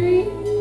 dream